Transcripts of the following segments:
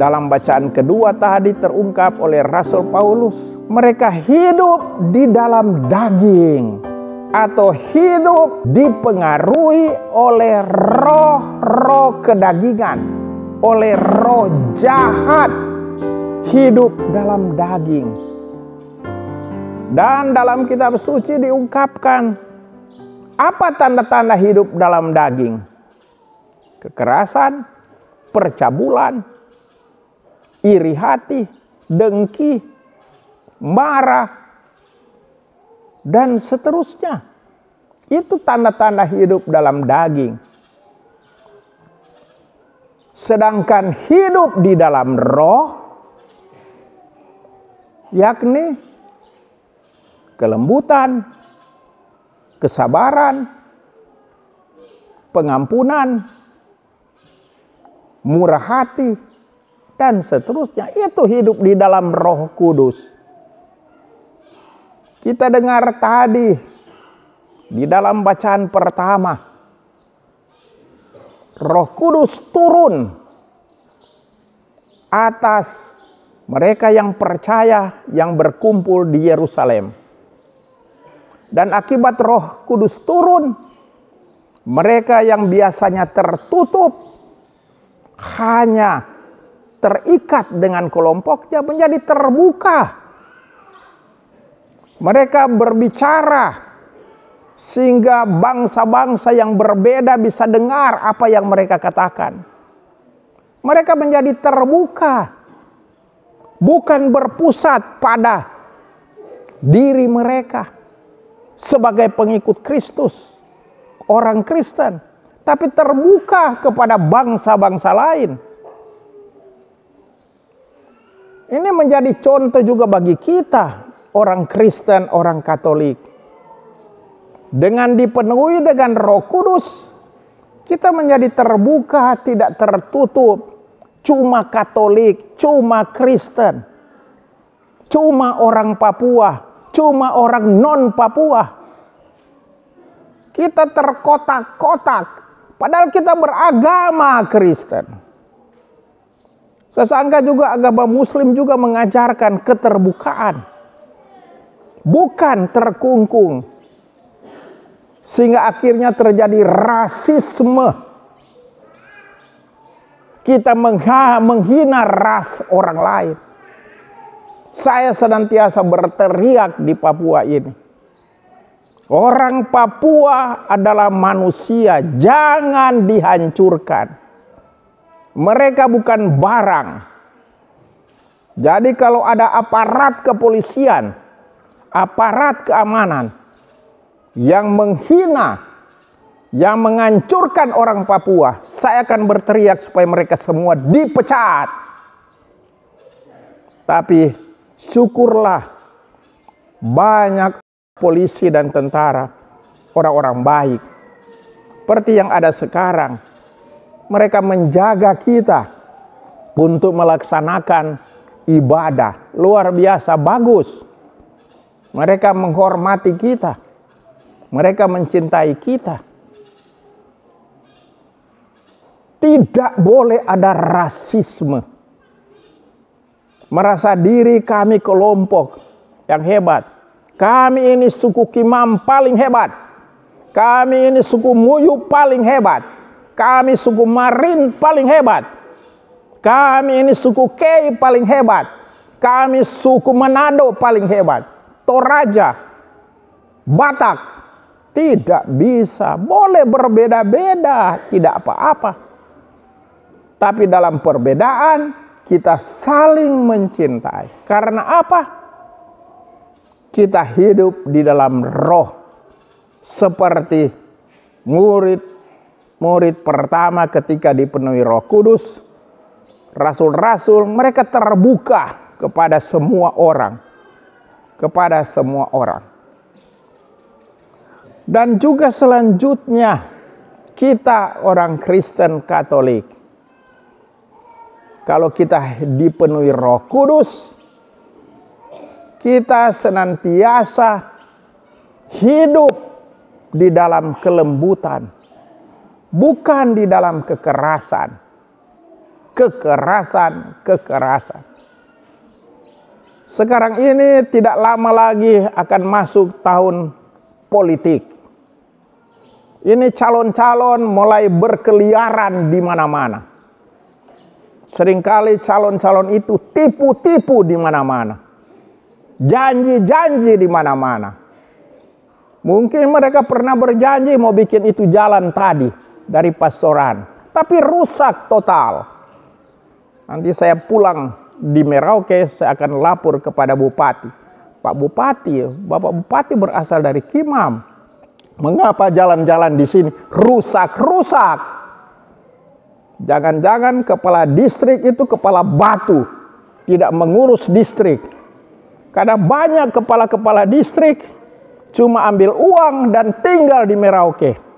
Dalam bacaan kedua tadi terungkap oleh Rasul Paulus, mereka hidup di dalam daging atau hidup dipengaruhi oleh roh-roh kedagingan, oleh roh jahat hidup dalam daging. Dan dalam kitab suci diungkapkan apa tanda-tanda hidup dalam daging? Kekerasan, percabulan, iri hati, dengki, marah, dan seterusnya. Itu tanda-tanda hidup dalam daging. Sedangkan hidup di dalam roh, yakni kelembutan, kesabaran, pengampunan, murah hati, dan seterusnya. Itu hidup di dalam Roh Kudus. Kita dengar tadi di dalam bacaan pertama, Roh Kudus turun atas mereka yang percaya yang berkumpul di Yerusalem. Dan akibat Roh Kudus turun, mereka yang biasanya tertutup hanya terikat dengan kelompoknya menjadi terbuka. Mereka berbicara sehingga bangsa-bangsa yang berbeda bisa dengar apa yang mereka katakan. Mereka menjadi terbuka, bukan berpusat pada diri mereka sebagai pengikut Kristus, orang Kristen, tapi terbuka kepada bangsa-bangsa lain ini menjadi contoh juga bagi kita, orang Kristen, orang Katolik. Dengan dipenuhi dengan Roh Kudus, kita menjadi terbuka, tidak tertutup. Cuma Katolik, cuma Kristen, cuma orang Papua, cuma orang non-Papua. Kita terkotak-kotak, padahal kita beragama Kristen. Sesangka juga agama muslim juga mengajarkan keterbukaan. Bukan terkungkung. Sehingga akhirnya terjadi rasisme. Kita menghina ras orang lain. Saya senantiasa berteriak di Papua ini. Orang Papua adalah manusia, jangan dihancurkan. Mereka bukan barang. Jadi kalau ada aparat kepolisian, aparat keamanan yang menghina, yang menghancurkan orang Papua, saya akan berteriak supaya mereka semua dipecat. Tapi syukurlah banyak polisi dan tentara, orang-orang baik. Seperti yang ada sekarang, mereka menjaga kita untuk melaksanakan ibadah. Luar biasa bagus. Mereka menghormati kita. Mereka mencintai kita. Tidak boleh ada rasisme. Merasa diri kami kelompok yang hebat. Kami ini suku Kimam paling hebat. Kami ini suku Muyu paling hebat kami suku Marin paling hebat. Kami ini suku Kei paling hebat. Kami suku Manado paling hebat. Toraja, Batak, tidak bisa. Boleh berbeda-beda, tidak apa-apa. Tapi dalam perbedaan kita saling mencintai. Karena apa? Kita hidup di dalam roh. Seperti murid murid pertama ketika dipenuhi Roh Kudus, rasul-rasul mereka terbuka kepada semua orang, kepada semua orang. Dan juga selanjutnya kita orang Kristen Katolik kalau kita dipenuhi Roh Kudus, kita senantiasa hidup di dalam kelembutan bukan di dalam kekerasan. kekerasan, kekerasan. Sekarang ini tidak lama lagi akan masuk tahun politik. Ini calon-calon mulai berkeliaran di mana-mana. Seringkali calon-calon itu tipu-tipu di mana-mana. Janji-janji di mana-mana. Mungkin mereka pernah berjanji mau bikin itu jalan tadi dari pastoran. Tapi rusak total. Nanti saya pulang di Merauke saya akan lapor kepada bupati. Pak Bupati, Bapak Bupati berasal dari Kimam. Mengapa jalan-jalan di sini rusak-rusak? Jangan-jangan kepala distrik itu kepala batu, tidak mengurus distrik. Karena banyak kepala-kepala distrik cuma ambil uang dan tinggal di Merauke.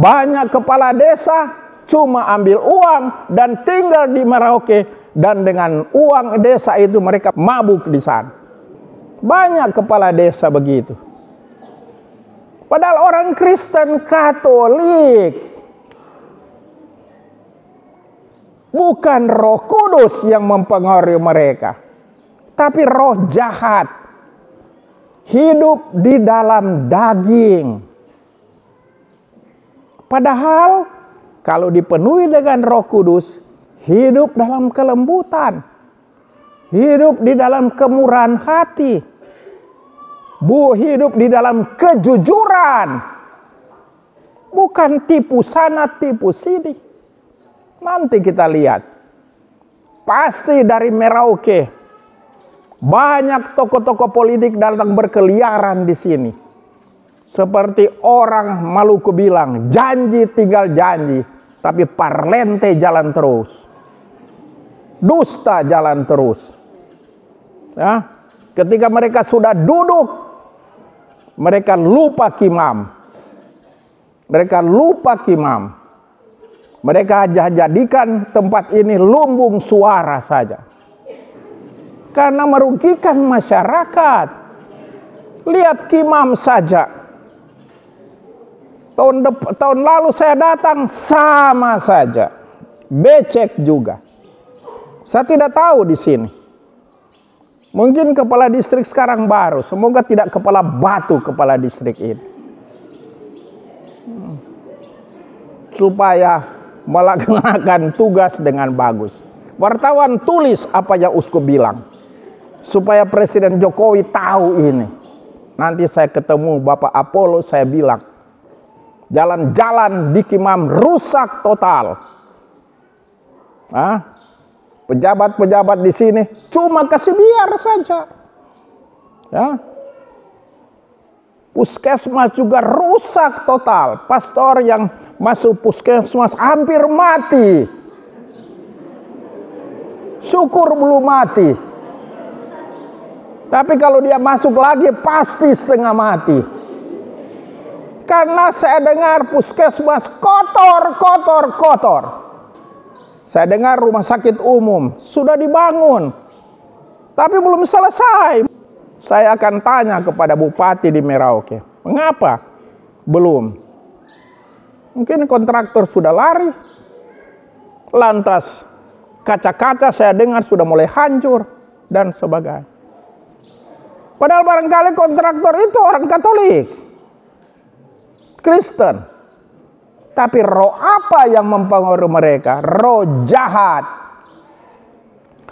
Banyak kepala desa cuma ambil uang dan tinggal di Merauke dan dengan uang desa itu mereka mabuk di sana. Banyak kepala desa begitu. Padahal orang Kristen Katolik bukan Roh Kudus yang mempengaruhi mereka, tapi roh jahat hidup di dalam daging. Padahal kalau dipenuhi dengan Roh Kudus, hidup dalam kelembutan, hidup di dalam kemurahan hati, bu hidup di dalam kejujuran, bukan tipu sana tipu sini. Nanti kita lihat, pasti dari Merauke banyak tokoh-tokoh politik datang berkeliaran di sini. Seperti orang Maluku bilang, janji tinggal janji, tapi parlente jalan terus dusta jalan terus. Ya, ketika mereka sudah duduk, mereka lupa kimam. Mereka lupa kimam. Mereka jadikan tempat ini lumbung suara saja. Karena merugikan masyarakat. Lihat kimam saja. Tahun, tahun lalu saya datang sama saja. Becek juga. Saya tidak tahu di sini. Mungkin kepala distrik sekarang baru. Semoga tidak kepala batu kepala distrik ini. Hmm. Supaya melaksanakan tugas dengan bagus. Wartawan tulis apa yang uskup bilang. Supaya Presiden Jokowi tahu ini. Nanti saya ketemu Bapak Apollo saya bilang. Jalan-jalan di Kimam rusak total. Hah? pejabat-pejabat di sini cuma kasih biar saja. Ya. Puskesmas juga rusak total. Pastor yang masuk puskesmas hampir mati. Syukur belum mati. Tapi kalau dia masuk lagi pasti setengah mati. Karena saya dengar puskesmas kotor, kotor, kotor. Saya dengar rumah sakit umum sudah dibangun, tapi belum selesai. Saya akan tanya kepada bupati di Merauke, mengapa belum? Mungkin kontraktor sudah lari, lantas kaca-kaca saya dengar sudah mulai hancur dan sebagainya. Padahal barangkali kontraktor itu orang Katolik, Kristen. Tapi roh apa yang mempengaruhi mereka? Roh jahat.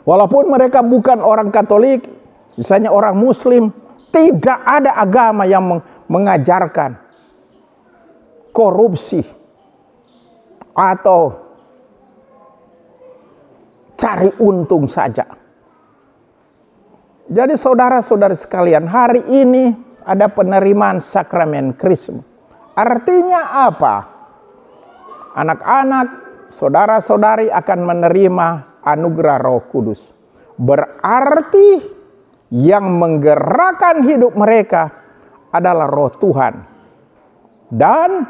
Walaupun mereka bukan orang Katolik, misalnya orang Muslim, tidak ada agama yang mengajarkan korupsi atau cari untung saja. Jadi saudara-saudara sekalian, hari ini ada penerimaan sakramen krisma. Artinya apa? anak-anak, saudara-saudari akan menerima anugerah Roh Kudus. Berarti yang menggerakkan hidup mereka adalah Roh Tuhan, dan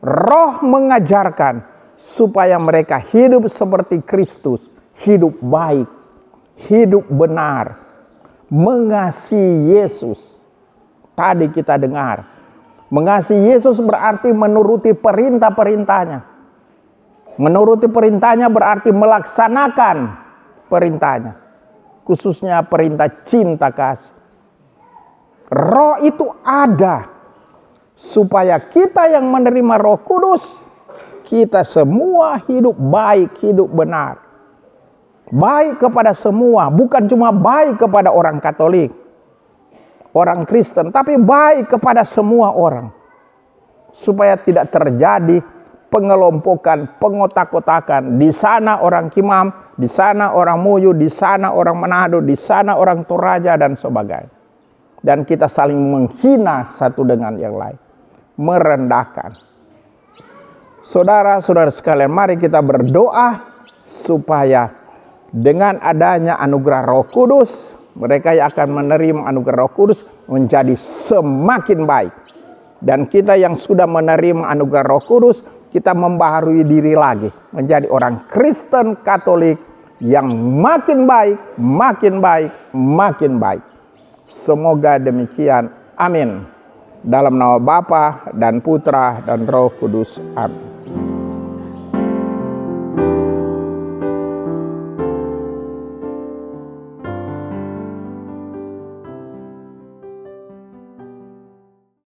Roh mengajarkan supaya mereka hidup seperti Kristus, hidup baik, hidup benar, mengasihi Yesus. Tadi kita dengar Mengasihi Yesus berarti menuruti perintah-perintahnya. Menuruti perintahnya berarti melaksanakan perintahnya. Khususnya perintah cinta kasih. Roh itu ada supaya kita yang menerima Roh Kudus kita semua hidup baik, hidup benar. Baik kepada semua, bukan cuma baik kepada orang Katolik, orang Kristen, tapi baik kepada semua orang. Supaya tidak terjadi pengelompokan, pengotak-kotakan. Di sana orang Kimam, di sana orang Muyu, di sana orang Manado, di sana orang Toraja dan sebagainya. Dan kita saling menghina satu dengan yang lain. Merendahkan. Saudara-saudara sekalian, mari kita berdoa supaya dengan adanya anugerah Roh Kudus, mereka yang akan menerima anugerah Roh Kudus menjadi semakin baik dan kita yang sudah menerima anugerah Roh Kudus, kita membaharui diri lagi menjadi orang Kristen Katolik yang makin baik, makin baik, makin baik. Semoga demikian. Amin. Dalam nama Bapa dan Putra dan Roh Kudus. Amin.